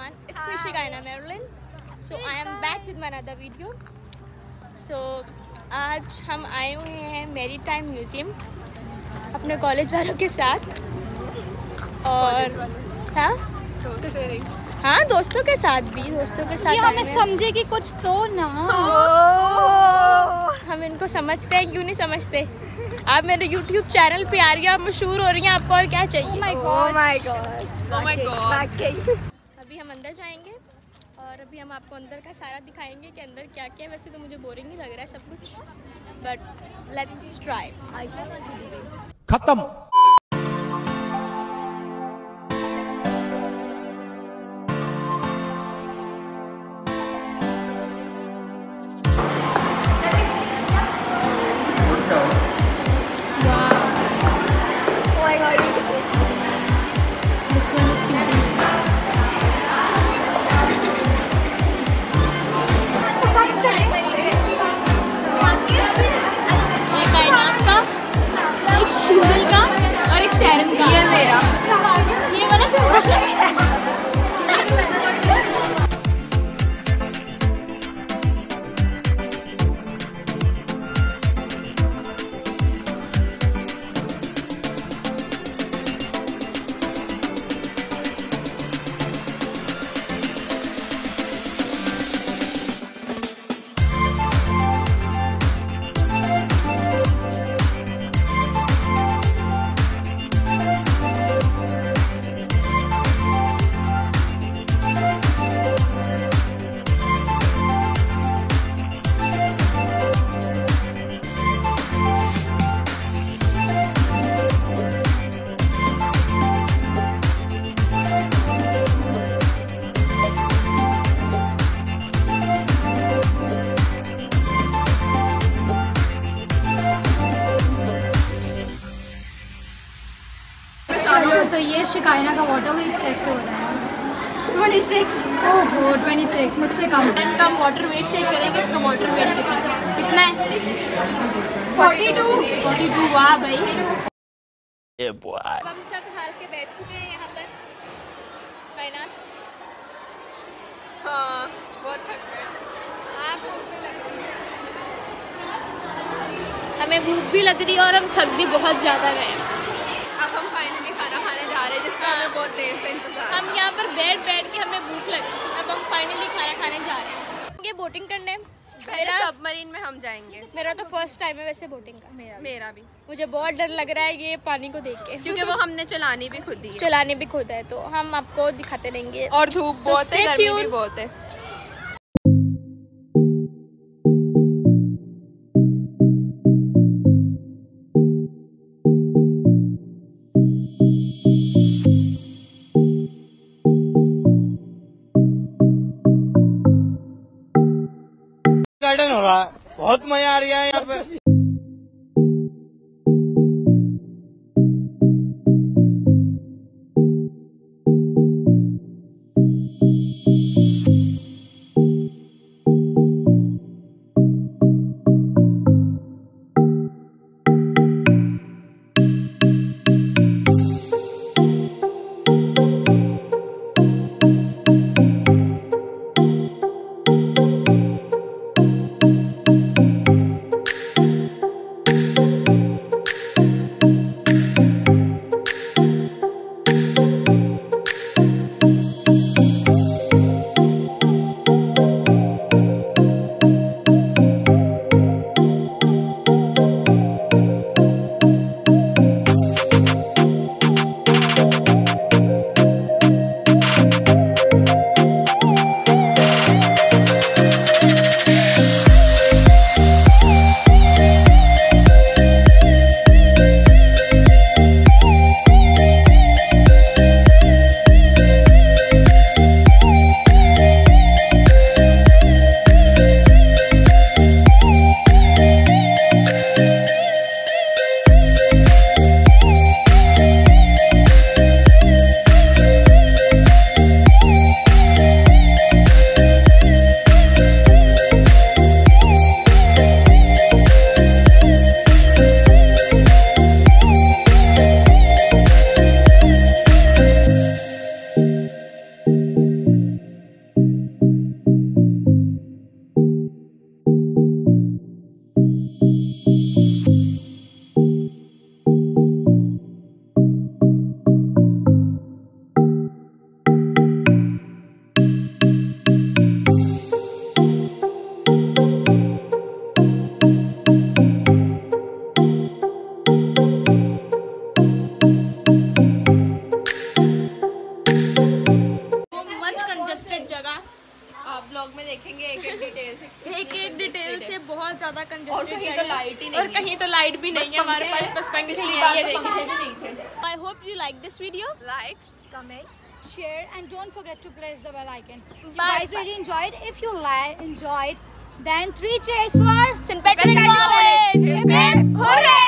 everyone. It's me Shigana Marilyn. So I am back with my another video. So आज हम आए हुए हैं मेरी टाइम म्यूज़ियम अपने कॉलेज वालों के साथ और हाँ हाँ दोस्तों के साथ भी दोस्तों के साथ हमें। समझे कि कुछ तो ना हम इनको समझते हैं क्यों नहीं समझते आप मेरे YouTube चैनल पे आ रही हैं आप मशहूर हो रही हैं आपको और क्या चाहिए my Oh my god. Oh my god. अभी हम अंदर जाएँगे और अभी हम आपको अंदर का सारा दिखाएँगे कि अंदर क्या क्या है। वैसे तो मुझे बोरिंग ही लग रहा है सब कुछ बट लेट्स ट्राई खत्म। तो ये शिकायना का वाटर वेट चेक हो रहा है। 26 ओहो 26 मुझसे कम। का वाटर वेट चेक करेंगे इसका वाटर वेट कितना है? 42 42 वाह भाई। अब हम तक हार के बैठ चुके हैं यहाँ पर। हाँ बहुत थक गए। आप हमें भूख भी लग रही है और हम थक भी बहुत ज़्यादा गए हैं अब हम फाइनली खाना खाने जा रहे हैं जिसका हमें बहुत देर से इंतज़ार। हम यहाँ पर बैठ बैठ के हमें भूख लगी। अब हम फाइनली खाना खाने जा रहे हैं। ये बोटिंग करने। पहले मेरा सबमरीन में हम जाएँगे। मेरा तो फ़र्स्ट टाइम है वैसे बोटिंग का। मेरा भी। मुझे बहुत डर लग रहा है ये पानी को देख के। क्योंकि वो हमने चलानी भी खुद ही चलानी चलाने भी खुद है तो हम आपको दिखाते रहेंगे। और धूप बहुत है गर्मी भी बहुत है। गार्डन हो रहा है बहुत मज़ा आ रहा है यहाँ पे। ज़्यादा और कंजेस्टेड कहीं तो लाइट और कहीं तो लाइट भी नहीं है हमारे पास बस पंखे ही है तो I hope you like this video like comment share and don't forget to press the bell icon. You Bye. guys really enjoyed. If you like enjoyed, then three cheers for St. Patrick College! Hooray!